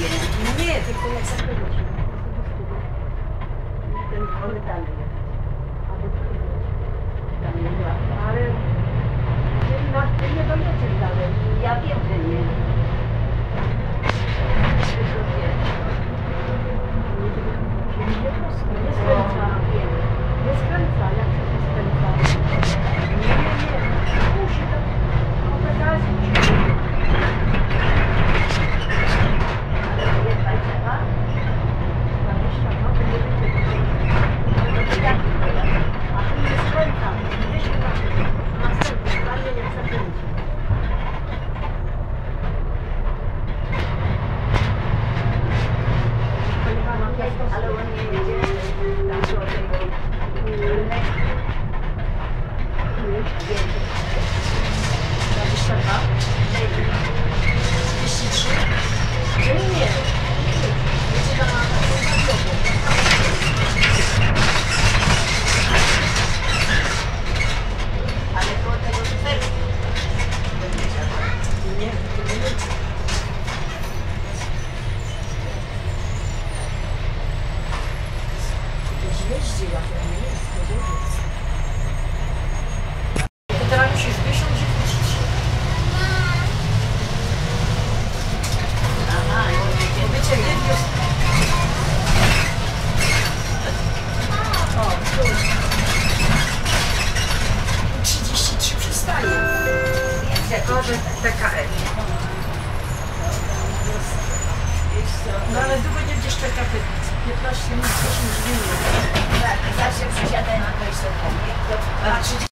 Nie, tylko jak zapytać. Ten mamy dalej jest. Ale na ty nie dojedziesz dalej. Ja wiem, że nie. Tylko wiesz. Nie skręca, nie skręca. Jak się much.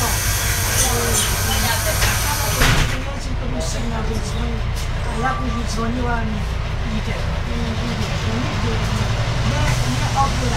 哦，嗯嗯，你要是不熟悉那位置，还不如自己玩一点，嗯嗯，没没偶然。